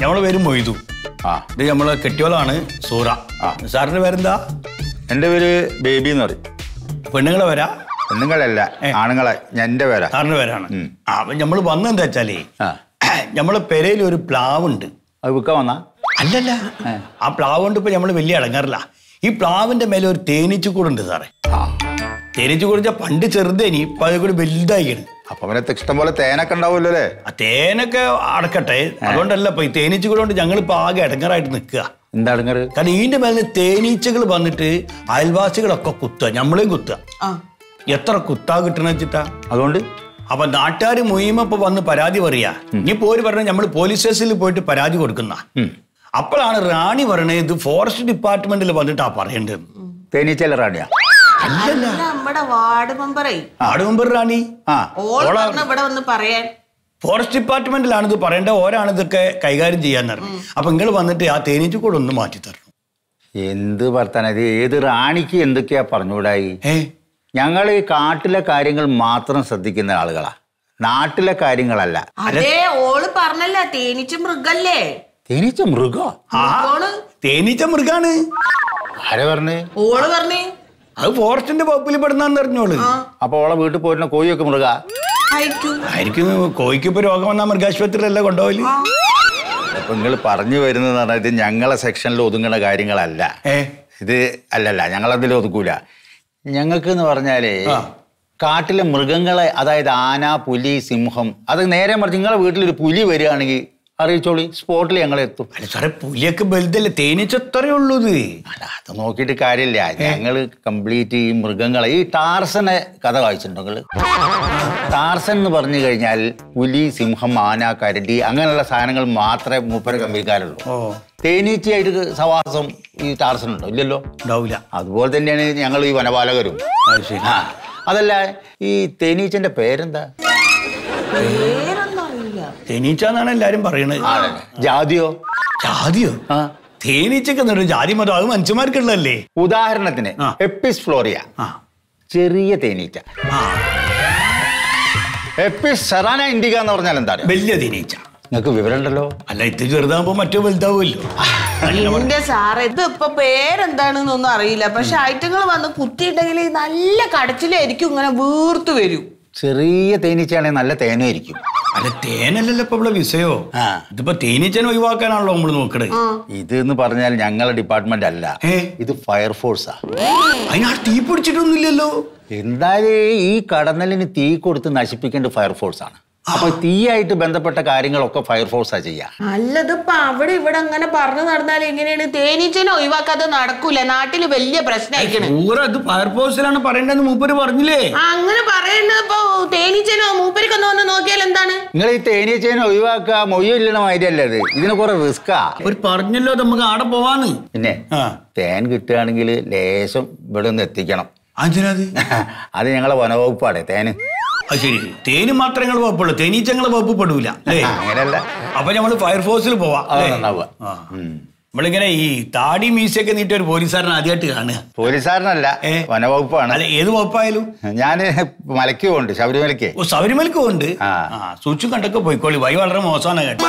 ഞമ്മളെ പേര് മൊയ്തു. ആ. ഇത് നമ്മളെ കെട്ടിയോളാണ് സൂറ. ആ. സാറിന്റെ പേരെന്താ? എന്റെ പേര് ബേബി എന്ന് പറയും. പെണ്ണുങ്ങളെ വരാ പെണ്ണുങ്ങളല്ല ആണുങ്ങളെ എന്റെ പേരാ. സാറിന്റെ പേരാണ്. ആ അപ്പൊ ഞമ്മൾ വന്നെന്താ വെച്ചാലേ ഞമ്മളെ നമ്മളെ പെരയിൽ ഒരു പ്ലാവ് ഉണ്ട് അത് വിൽക്കാൻ വന്നാ? അല്ലല്ല. ആ പ്ലാവ് കൊണ്ട് ഇപ്പൊ നമ്മൾ വലിയ അടങ്ങാറില്ല. ഈ പ്ലാവിന്റെ മേലെ ഒരു തേനീച്ചക്കൂടുണ്ട് സാറേ. തേനീച്ചക്കൂടിച്ച തേനീച്ചക്കൂട് പണ്ട് ചെറുതേനി ഇപ്പൊ അതേ കൂടി വലുതായിക്കണ്. അപ്പൊ അവനെ ഇഷ്ടം പോലെ തേനൊക്കെ ഉണ്ടാവുമല്ലോ അല്ലേ ആ തേനൊക്കെ അടക്കട്ടെ. അതുകൊണ്ടല്ല ഇപ്പൊ ഈ തേനീച്ചകൾ കൊണ്ട് ഞങ്ങൾ ഇപ്പൊ ആകെ ഇടങ്ങറായിട്ട് നിൽക്കുക. എന്താ അടങ്ങറ് കാരണം ഇതിന്റെ മേലെ തേനീച്ചകൾ വന്നിട്ട് അയൽവാസികളൊക്കെ കുത്തുക നമ്മളെയും കുത്തുക. ആ. എത്ര കുത്താ കിട്ടണ വെച്ചിട്ടാ? അതുകൊണ്ട്? അപ്പൊ നാട്ടുകാർ മുയിമപ്പൊ വന്ന് പരാതി പറയാ. ഇനി പോര് പറഞ്ഞ നമ്മൾ പോലീസ് സ്റ്റേഷനിൽ പോയിട്ട് പരാതി കൊടുക്കുന്ന. അപ്പോഴാണ് റാണി പറയണത് ഇത് ഫോറസ്റ്റ് ഡിപ്പാർട്ട്മെന്റിൽ വന്നിട്ടാ പറയേണ്ടത്. തേനീച്ചല്ല റാണിയാ? നമ്മടെ വാർഡ് മെമ്പറേ. വാർഡ് റാണി? ആ ഇവിടെ വന്ന് പറയാൻ. ഫോറസ്റ്റ് ഡിപ്പാർട്ട്മെന്റിലാണ് ഇത് പറയേണ്ട ഓരാണ് ഇതൊക്കെ കൈകാര്യം ചെയ്യാൻ പറഞ്ഞു. അപ്പൊ നിങ്ങൾ വന്നിട്ട് ആ തേനീച്ച കൂടെ ഒന്ന് മാറ്റി തരണം. എന്ത് വർത്താനം? ഇത് ഏത് റാണിക്ക് എന്തൊക്കെയാ പറഞ്ഞുകൂടായി? ഞങ്ങൾ ഈ കാട്ടിലെ കാര്യങ്ങൾ മാത്രം ശ്രദ്ധിക്കുന്ന ആളുകളാ. നാട്ടിലെ കാര്യങ്ങളല്ല. അതേ ഓൾ പറഞ്ഞല്ല തേനീച്ച മൃഗല്ലേ? തേനീച്ച മൃഗോ? തേനീച്ച മൃഗാണ്. ആരെ പറഞ്ഞേ? ഓൾ പറഞ്ഞേ. അത് ഫോറസ്റ്റിന്റെ വകുപ്പിൽ പെടുന്നാന്ന് അറിഞ്ഞോളൂ. അപ്പൊ ഓളെ വീട്ടിൽ പോരുന്ന കോഴിയൊക്കെ മൃഗ? ആയിരിക്കും. കോഴിക്ക് ഇപ്പൊ രോഗം വന്നാ മൃഗാശുപത്രിയിലല്ല കൊണ്ടുപോയില്ല അപ്പൊ നിങ്ങൾ പറഞ്ഞു വരുന്നത് പറഞ്ഞാൽ ഇത് ഞങ്ങളെ സെക്ഷനിൽ ഒതുങ്ങുന്ന കാര്യങ്ങളല്ല. ഇത് അല്ലല്ല ഞങ്ങളതിൽ ഒതുക്കൂല. ഞങ്ങൾക്ക് എന്ന് പറഞ്ഞാൽ കാട്ടിലെ മൃഗങ്ങളെ അതായത് ആന പുലി സിംഹം അത് നേരെ മറിച്ച് നിങ്ങളെ വീട്ടിലൊരു പുലി വരികയാണെങ്കിൽ അറിയിച്ചോളി. സ്പോട്ടിൽ ഞങ്ങൾ എത്തും. അല്ല സാറേ പുലിയൊക്കെ വലുതല്ലേ? തേനീച്ച എത്രയേ ഉള്ളൂ ഇത് അല്ല അത് നോക്കിയിട്ട് കാര്യമില്ല. ഞങ്ങൾ കംപ്ലീറ്റ് ഈ മൃഗങ്ങളെ ഈ ടാർസനെ കഥ വായിച്ചിട്ടുണ്ടെങ്കിൽ ടാർസൻ എന്ന് പറഞ്ഞു കഴിഞ്ഞാൽ പുലി സിംഹം ആന കരടി അങ്ങനെയുള്ള സാധനങ്ങൾ മാത്രമേ മൂപ്പര കമ്പനിക്കാരുള്ളൂ തേനീച്ചയായിട്ട് സവാസം ഈ ടാർസൻ ഉണ്ടോ ഇല്ലല്ലോ? ഉണ്ടാവില്ല അതുപോലെ തന്നെയാണ് ഞങ്ങൾ ഈ വനപാലകരും. അത് അതല്ല ഈ തേനീച്ചന്റെ പേരെന്താ? പേരൊന്നും അറിയില്ല തേനീച്ച എന്നാണ് എല്ലാരും പറയണത്. ജാതിയോ? ജാതിയോ? ആ. തേനീച്ചക്ക് എന്നിട്ട് ജാതി മതം അത് മനുഷ്യന്മാർക്കുള്ളതല്ലേ? ഉദാഹരണത്തിന് എപ്പിസ് ഫ്ലോറിയ ആ. ചെറിയ തേനീച്ച. ആ. എപ്പിസ് സെറാന ഇൻഡിക എന്ന് പറഞ്ഞാൽ എന്താ വലിയ തേനീച്ച. നിങ്ങൾക്ക് വിവരം ഉണ്ടല്ലോ അല്ല ഇത് ചെറുതാകുമ്പോ മറ്റോ വലുതാവുമല്ലോ. എന്റെ സാറേ ഇത് ഇപ്പൊ പേരെന്താണെന്നൊന്നും അറിയില്ല. പക്ഷെ ഐറ്റങ്ങൾ വന്ന് കുത്തിയിട്ടെങ്കിൽ നല്ല കടച്ചിലായിരിക്കും ഇങ്ങനെ വീർത്തു വരും. ചെറിയ തേനീച്ചയാണെങ്കിൽ നല്ല തേനായിരിക്കും അല്ല തേനല്ലല്ലോ ഇപ്പൊ ഇവിടെ വിഷയോ ആ. ഇതിപ്പോ തേനീച്ചനെ ഒഴിവാക്കാനാണല്ലോ നമ്മൾ നോക്കണേ. ഇത് എന്ന് പറഞ്ഞാൽ ഞങ്ങളെ ഡിപ്പാർട്ട്മെന്റ് അല്ല? ഇത് ഫയർഫോഴ്സാ അതിനാ തീ പിടിച്ചിട്ടൊന്നുമില്ലല്ലോ. എന്തായാലും ഈ കടന്നലിന് തീ കൊടുത്ത് നശിപ്പിക്കേണ്ട ഫയർഫോഴ്സ് ആണ്. അപ്പൊ തീയായിട്ട് ബന്ധപ്പെട്ട കാര്യങ്ങളൊക്കെ ഫയർഫോഴ്സാ ചെയ്യാ. അല്ലതിപ്പോ അവിടെ ഇവിടെ അങ്ങനെ പറഞ്ഞു നടന്നാൽ എങ്ങനെയാണ്? തേനീച്ചനെ ഒഴിവാക്കാതെ നടക്കൂല. നാട്ടിൽ വലിയ പ്രശ്നമായിരിക്കണം പറയേണ്ടത് ഇത് ഫയർഫോഴ്സിലാണ് പറയേണ്ടതെന്ന് മൂപ്പര് പറഞ്ഞില്ലേ? അങ്ങനെ പറയണ്ടപ്പോ തേനീച്ചനോ മൂപ്പരിക്കൊന്ന് വന്ന് നോക്കിയാൽ എന്താണ്? നിങ്ങൾ ഈ തേനീച്ചന ഒഴിവാക്കുക മൊയ്യില്ലണ മാതിരിയല്ല ഇത്? ഇതിന് കുറെ റിസ്ക്കാ. ഒരു പറഞ്ഞല്ലോ നമുക്ക് ആടെ പോവാന്ന്. പിന്നെ തേൻ കിട്ടുകയാണെങ്കിൽ ലേശം ഇവിടെ നിന്ന് എത്തിക്കണം. അത്? ഞങ്ങളെ വനവകുപ്പാടെ തേന്. അത് ശരി. തേന് മാത്രമേ നിങ്ങൾ വകുപ്പുള്ളൂ. തേനീച്ചങ്ങൾ വകുപ്പ് പെടൂല അല്ലേ? അങ്ങനെയല്ല. അപ്പൊ നമ്മൾ ഫയർഫോഴ്സിൽ പോവാം. നമ്മളിങ്ങനെ ഈ താടി മീശയൊക്കെ നീട്ടിയ ഒരു പോലീസുകാരൻ ആദ്യമായിട്ട് കാണുക. പോലീസുകാരനല്ല? വനവകുപ്പാണ് അല്ല ഏത് വകുപ്പായാലും? ഞാൻ മലയ്ക്ക് പോകുന്നുണ്ട് ശബരിമലയ്ക്ക്. ഓ ശബരിമലക്ക് പോകുന്നുണ്ട് സൂക്ഷിച്ചു കണ്ടൊക്കെ പോയിക്കോളി. വൈ വളരെ മോശമാണ് കേട്ടോ.